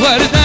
that?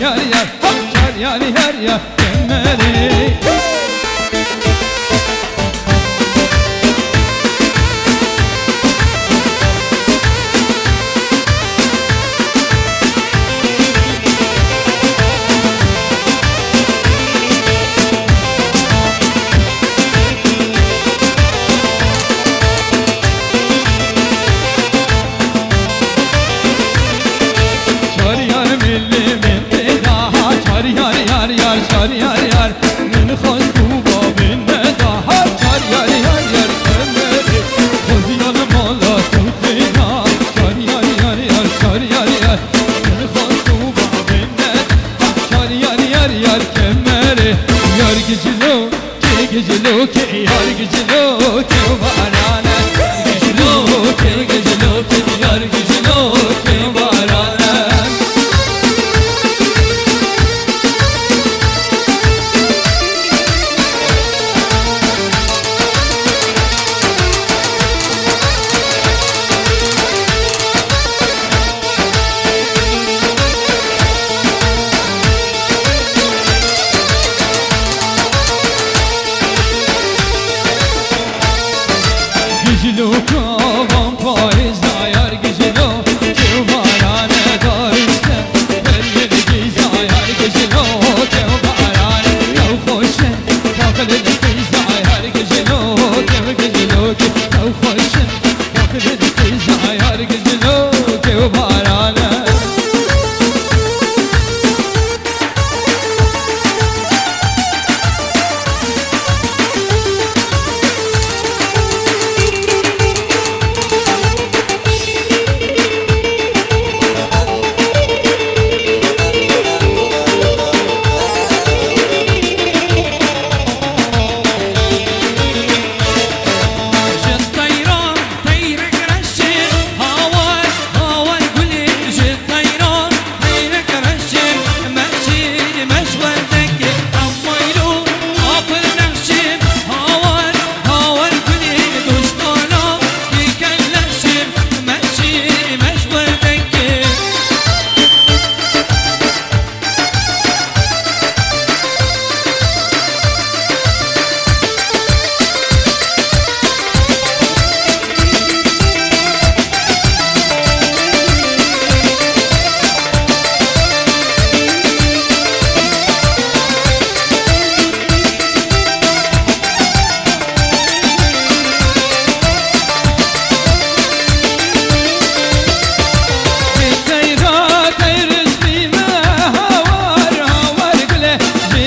yar yar Hop yar yar yar yar Dönmeli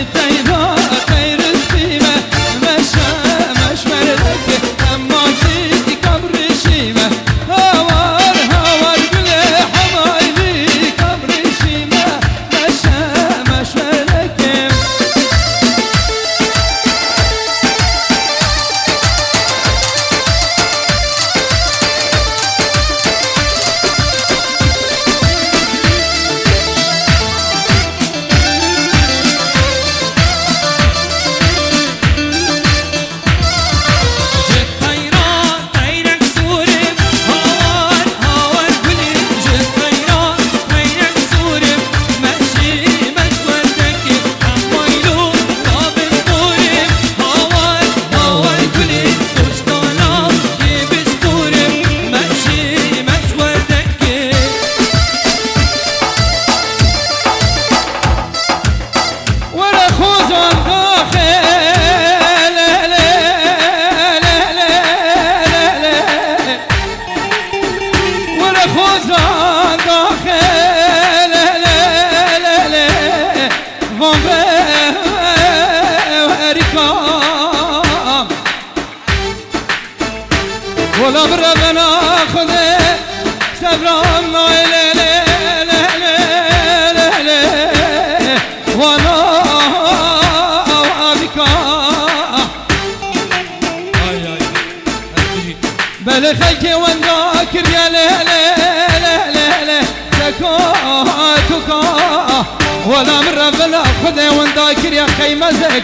you.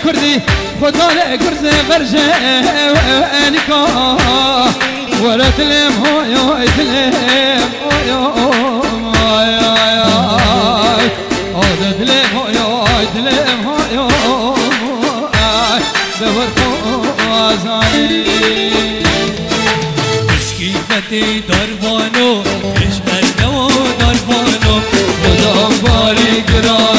كردي خذها الكرسي فرجانيكا ولا تلم هو تلم هو تلم هو تلم هو دور فوزاني مشكي فتي دربانو مش بردو دربانو خدا بالي قرار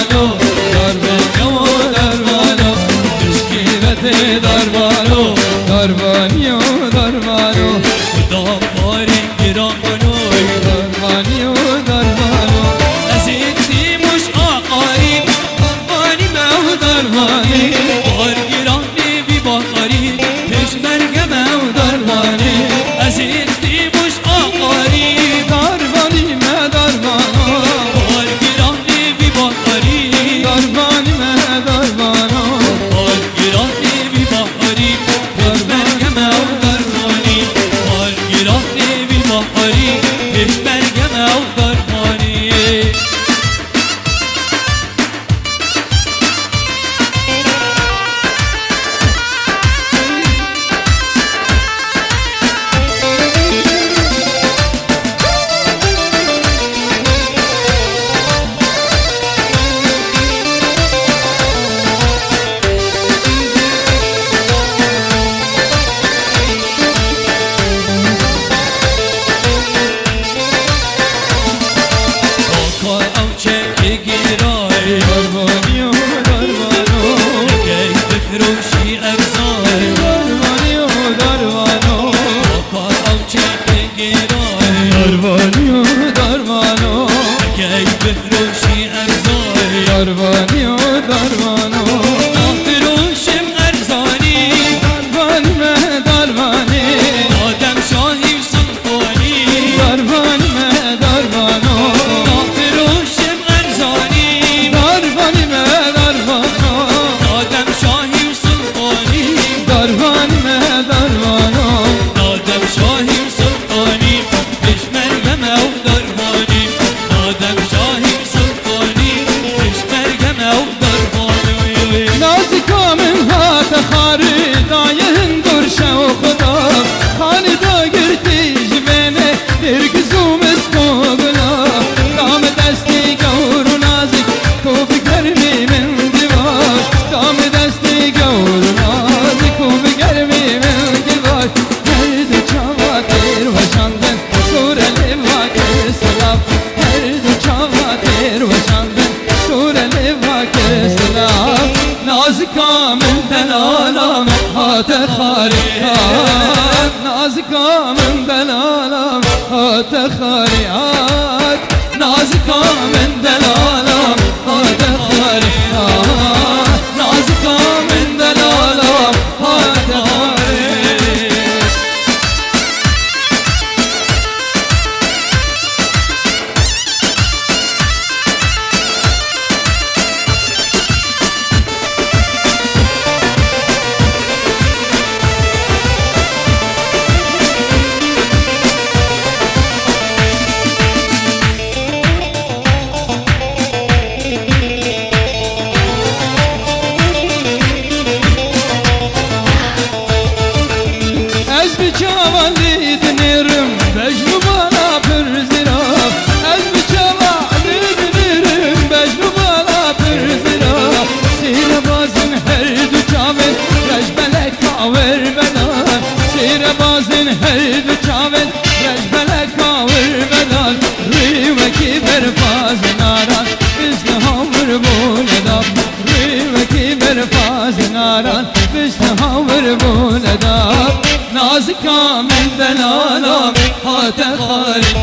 نازك من دلالا هات خالي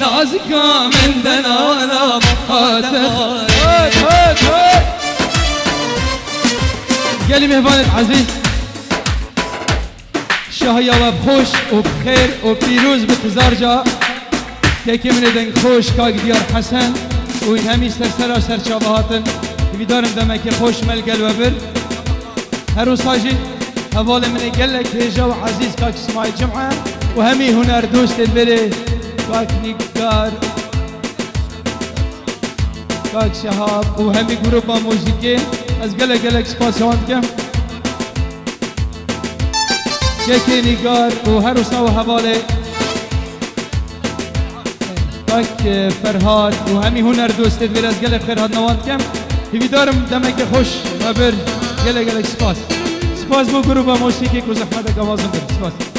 نازك من دلالا هات خالي هات هات هات قال لي مهبان العزيز شهية وبخوش وبخير وبفيروز بتزارجا تکی من دن خوش کاگ دیار حسن و این همی سرسرا سرچابه هاتن بیدارم دمکی خوش ملگل و بر هر روز هذول من گله لك و عزیز کاک اسماعيل جمعه وهمي هنا دوست للبلد کاک نقار كاك شهاب وهمي با موسيقي از قلق قلق سباس وانتكم و نقار وهروسا وهبالي كاك فرهاد وهمي هنا دوست للبلد از قلق فرهاد کم هیوی دارم دمک خوش بر گله گله سپاس Faz bu gruba moshiki kuzahmada gavazim bir. Bismillah.